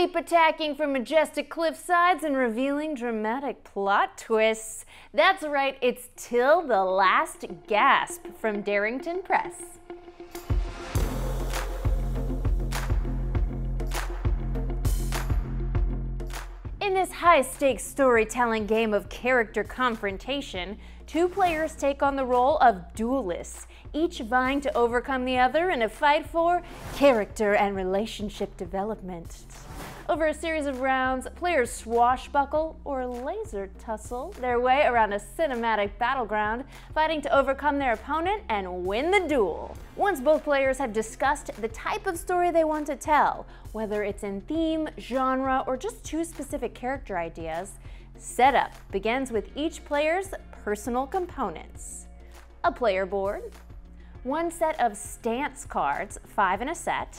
leap attacking from majestic cliff sides and revealing dramatic plot twists. That's right, it's Till the Last Gasp from Darrington Press. In this high-stakes storytelling game of character confrontation, two players take on the role of duelists, each vying to overcome the other in a fight for character and relationship development. Over a series of rounds, players swashbuckle or laser tussle their way around a cinematic battleground, fighting to overcome their opponent and win the duel. Once both players have discussed the type of story they want to tell, whether it's in theme, genre, or just two specific character ideas, setup begins with each player's personal components. A player board, one set of stance cards, five in a set,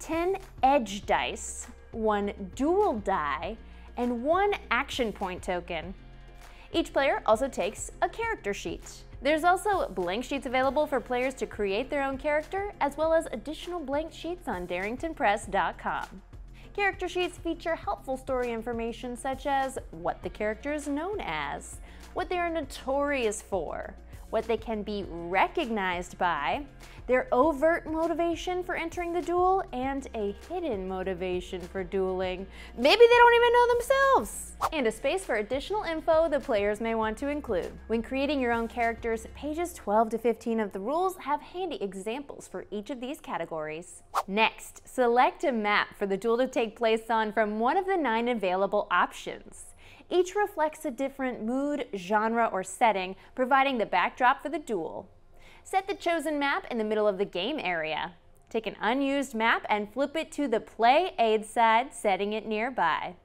10 edge dice, one duel die, and one action point token. Each player also takes a character sheet. There's also blank sheets available for players to create their own character, as well as additional blank sheets on darringtonpress.com. Character sheets feature helpful story information such as what the character is known as, what they are notorious for, what they can be recognized by, their overt motivation for entering the duel, and a hidden motivation for dueling. Maybe they don't even know themselves! And a space for additional info the players may want to include. When creating your own characters, pages 12 to 15 of the rules have handy examples for each of these categories. Next, select a map for the duel to take place on from one of the nine available options. Each reflects a different mood, genre, or setting, providing the backdrop for the duel. Set the chosen map in the middle of the game area. Take an unused map and flip it to the play aid side, setting it nearby.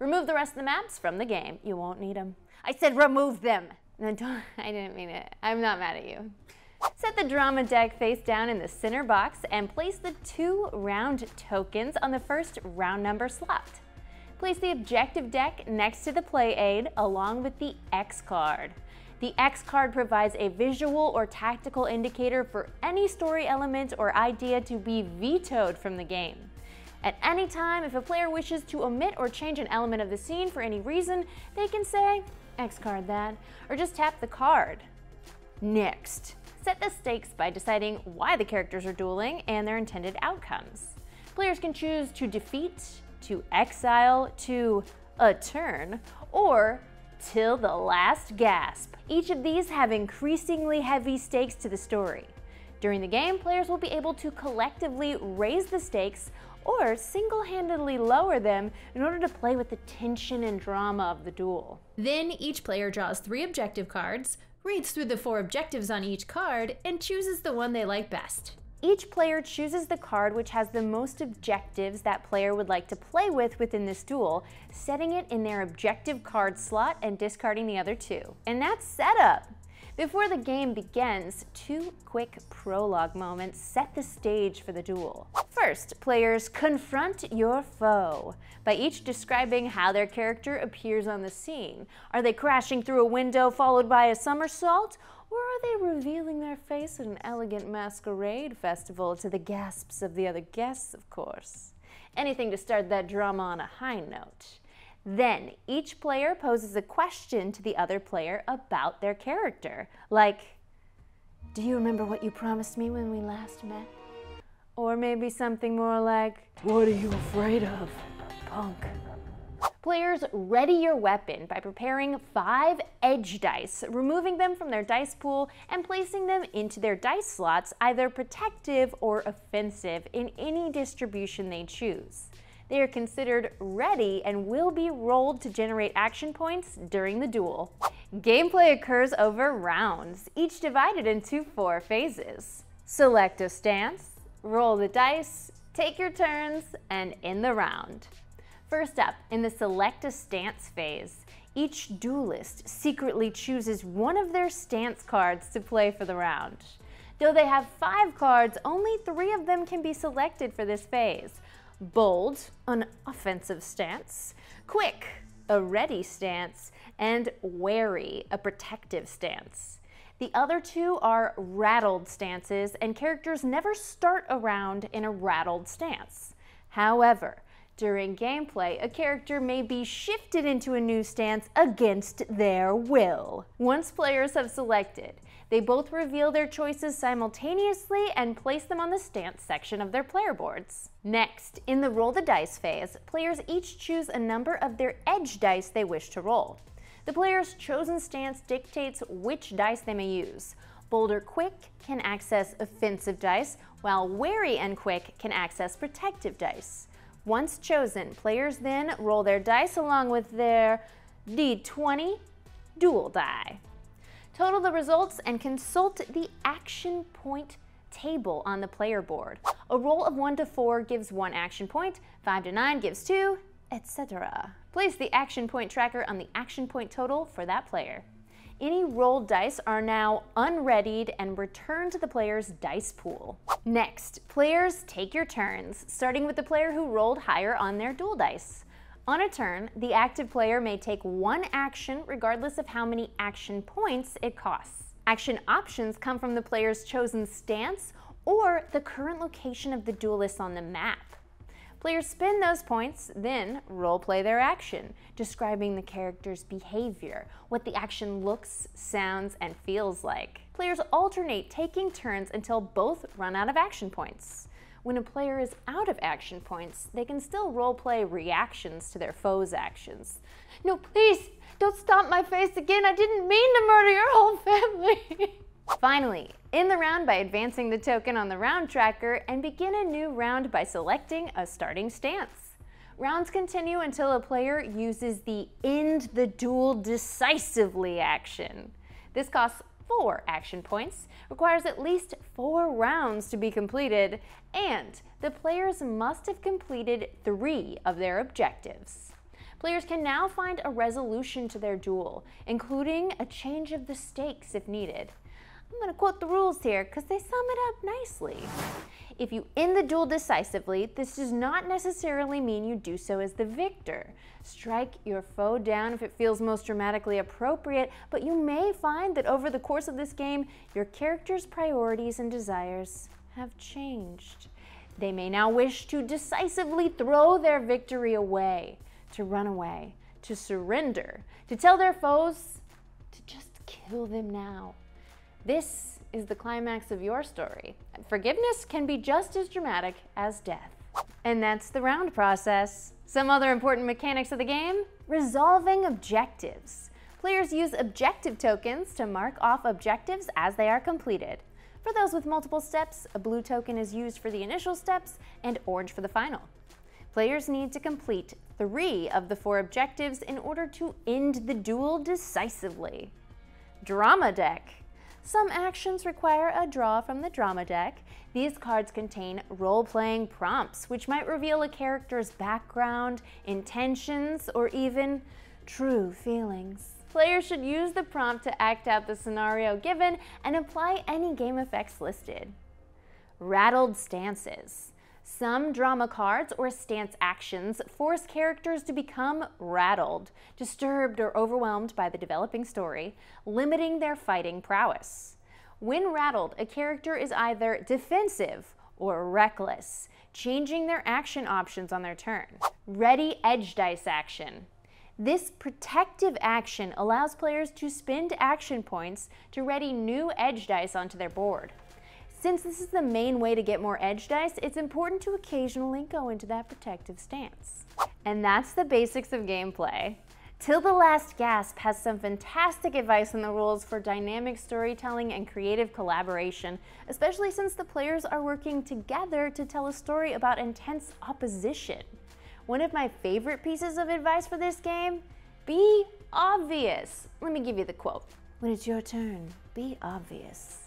Remove the rest of the maps from the game. You won't need them. I said remove them. No, don't, I didn't mean it. I'm not mad at you. Set the drama deck face down in the center box and place the two round tokens on the first round number slot. Place the objective deck next to the play aid along with the X card. The X card provides a visual or tactical indicator for any story element or idea to be vetoed from the game. At any time, if a player wishes to omit or change an element of the scene for any reason, they can say, X card that, or just tap the card. Next, set the stakes by deciding why the characters are dueling and their intended outcomes. Players can choose to defeat, to exile, to a turn, or till the last gasp. Each of these have increasingly heavy stakes to the story. During the game, players will be able to collectively raise the stakes or single-handedly lower them in order to play with the tension and drama of the duel. Then each player draws three objective cards, reads through the four objectives on each card, and chooses the one they like best. Each player chooses the card which has the most objectives that player would like to play with within this duel, setting it in their objective card slot and discarding the other two. And that's setup! Before the game begins, two quick prologue moments set the stage for the duel. First, players confront your foe by each describing how their character appears on the scene. Are they crashing through a window followed by a somersault? Or are they revealing their face at an elegant masquerade festival to the gasps of the other guests, of course? Anything to start that drama on a high note. Then, each player poses a question to the other player about their character, like, Do you remember what you promised me when we last met? Or maybe something more like, What are you afraid of, punk? Players ready your weapon by preparing five edge dice, removing them from their dice pool and placing them into their dice slots, either protective or offensive in any distribution they choose. They are considered ready and will be rolled to generate action points during the duel. Gameplay occurs over rounds, each divided into four phases. Select a stance, roll the dice, take your turns, and end the round. First up, in the select a stance phase, each duelist secretly chooses one of their stance cards to play for the round. Though they have five cards, only three of them can be selected for this phase. Bold, an offensive stance, Quick, a ready stance, and Wary, a protective stance. The other two are rattled stances, and characters never start a round in a rattled stance. However, During gameplay, a character may be shifted into a new stance against their will. Once players have selected, they both reveal their choices simultaneously and place them on the stance section of their player boards. Next, in the roll the dice phase, players each choose a number of their edge dice they wish to roll. The player's chosen stance dictates which dice they may use. Bold or Quick can access offensive dice, while Wary and Quick can access protective dice. Once chosen, players then roll their dice along with their D20 duel die. Total the results and consult the action point table on the player board. A roll of 1 to 4 gives 1 action point, 5 to 9 gives 2, etc. Place the action point tracker on the action point total for that player. Any rolled dice are now unreadied and returned to the player's dice pool. Next, players take your turns, starting with the player who rolled higher on their duel dice. On a turn, the active player may take one action regardless of how many action points it costs. Action options come from the player's chosen stance or the current location of the duelist on the map. Players spend those points, then role-play their action, describing the character's behavior, what the action looks, sounds, and feels like. Players alternate taking turns until both run out of action points. When a player is out of action points, they can still roleplay reactions to their foe's actions. No, please, don't stomp my face again. I didn't mean to murder your whole family. Finally, in the round by advancing the token on the round tracker and begin a new round by selecting a starting stance. Rounds continue until a player uses the end the duel decisively action. This costs four action points, requires at least four rounds to be completed, and the players must have completed three of their objectives. Players can now find a resolution to their duel, including a change of the stakes if needed. I'm going to quote the rules here because they sum it up nicely. If you end the duel decisively, this does not necessarily mean you do so as the victor. Strike your foe down if it feels most dramatically appropriate, but you may find that over the course of this game, your character's priorities and desires have changed. They may now wish to decisively throw their victory away, to run away, to surrender, to tell their foes to just kill them now. This is the climax of your story. Forgiveness can be just as dramatic as death. And that's the round process. Some other important mechanics of the game? Resolving objectives. Players use objective tokens to mark off objectives as they are completed. For those with multiple steps, a blue token is used for the initial steps and orange for the final. Players need to complete three of the four objectives in order to end the duel decisively. Drama deck. Some actions require a draw from the drama deck. These cards contain role-playing prompts, which might reveal a character's background, intentions, or even true feelings. Players should use the prompt to act out the scenario given and apply any game effects listed. Rattled stances. Some drama cards or stance actions force characters to become rattled, disturbed, or overwhelmed by the developing story, limiting their fighting prowess. When rattled, a character is either defensive or reckless, changing their action options on their turn. Ready edge dice action. This protective action allows players to spend action points to ready new edge dice onto their board. Since this is the main way to get more edge dice, it's important to occasionally go into that protective stance. And that's the basics of gameplay. Till the Last Gasp has some fantastic advice on the rules for dynamic storytelling and creative collaboration, especially since the players are working together to tell a story about intense opposition. One of my favorite pieces of advice for this game? Be obvious. Let me give you the quote. When it's your turn, be obvious.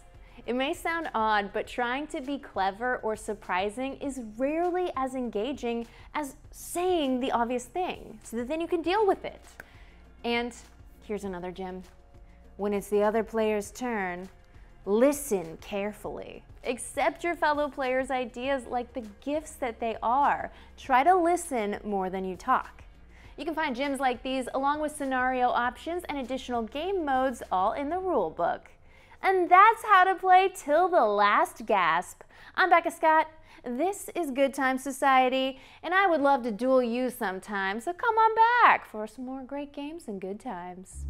It may sound odd, but trying to be clever or surprising is rarely as engaging as saying the obvious thing, so that then you can deal with it. And here's another gem. When it's the other player's turn, listen carefully. Accept your fellow players' ideas like the gifts that they are. Try to listen more than you talk. You can find gems like these along with scenario options and additional game modes all in the rulebook. And that's how to play Till the Last Gasp. I'm Becca Scott. This is Good Time Society, and I would love to duel you sometime, so come on back for some more great games and good times.